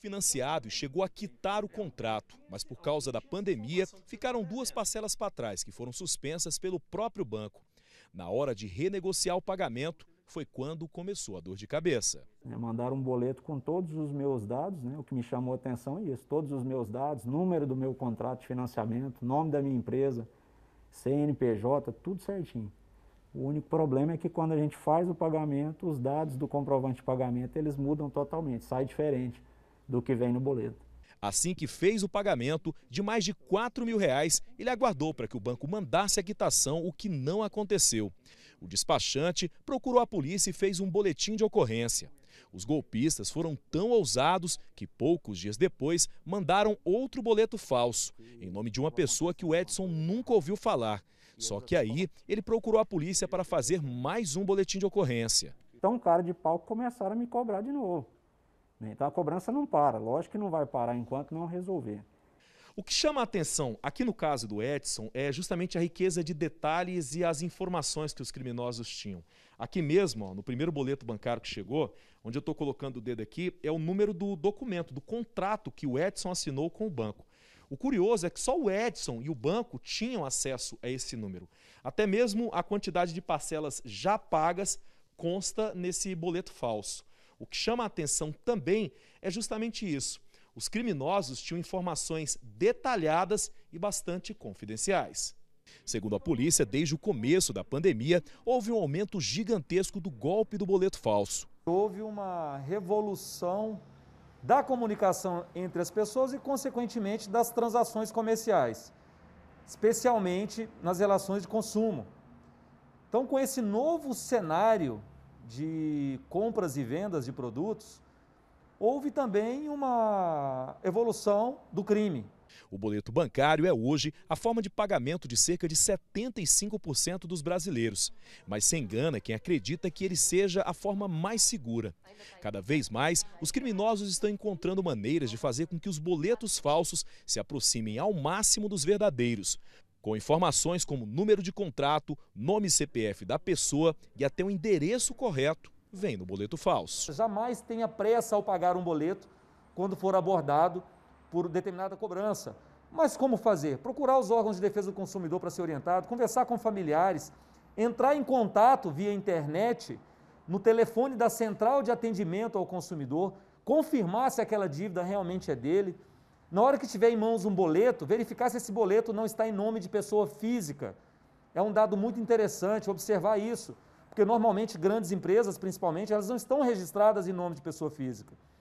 Financiado e chegou a quitar o contrato, mas por causa da pandemia, ficaram duas parcelas para trás que foram suspensas pelo próprio banco. Na hora de renegociar o pagamento, foi quando começou a dor de cabeça. É, mandaram um boleto com todos os meus dados, né? o que me chamou a atenção é isso, todos os meus dados, número do meu contrato de financiamento, nome da minha empresa, CNPJ, tudo certinho. O único problema é que quando a gente faz o pagamento, os dados do comprovante de pagamento, eles mudam totalmente, sai diferente do que vem no boleto. Assim que fez o pagamento de mais de 4 mil reais, ele aguardou para que o banco mandasse a quitação, o que não aconteceu. O despachante procurou a polícia e fez um boletim de ocorrência. Os golpistas foram tão ousados que poucos dias depois mandaram outro boleto falso, em nome de uma pessoa que o Edson nunca ouviu falar. Só que aí ele procurou a polícia para fazer mais um boletim de ocorrência. Então, cara de pau começaram a me cobrar de novo. Né? Então a cobrança não para, lógico que não vai parar enquanto não resolver. O que chama a atenção aqui no caso do Edson é justamente a riqueza de detalhes e as informações que os criminosos tinham. Aqui mesmo, ó, no primeiro boleto bancário que chegou, onde eu estou colocando o dedo aqui, é o número do documento, do contrato que o Edson assinou com o banco. O curioso é que só o Edson e o banco tinham acesso a esse número. Até mesmo a quantidade de parcelas já pagas consta nesse boleto falso. O que chama a atenção também é justamente isso. Os criminosos tinham informações detalhadas e bastante confidenciais. Segundo a polícia, desde o começo da pandemia, houve um aumento gigantesco do golpe do boleto falso. Houve uma revolução da comunicação entre as pessoas e, consequentemente, das transações comerciais, especialmente nas relações de consumo. Então, com esse novo cenário de compras e vendas de produtos, houve também uma evolução do crime. O boleto bancário é hoje a forma de pagamento de cerca de 75% dos brasileiros. Mas se engana quem acredita que ele seja a forma mais segura. Cada vez mais, os criminosos estão encontrando maneiras de fazer com que os boletos falsos se aproximem ao máximo dos verdadeiros com informações como número de contrato, nome CPF da pessoa e até o endereço correto, vem no boleto falso. Jamais tenha pressa ao pagar um boleto quando for abordado por determinada cobrança. Mas como fazer? Procurar os órgãos de defesa do consumidor para ser orientado, conversar com familiares, entrar em contato via internet no telefone da central de atendimento ao consumidor, confirmar se aquela dívida realmente é dele. Na hora que tiver em mãos um boleto, verificar se esse boleto não está em nome de pessoa física. É um dado muito interessante observar isso, porque normalmente grandes empresas, principalmente, elas não estão registradas em nome de pessoa física.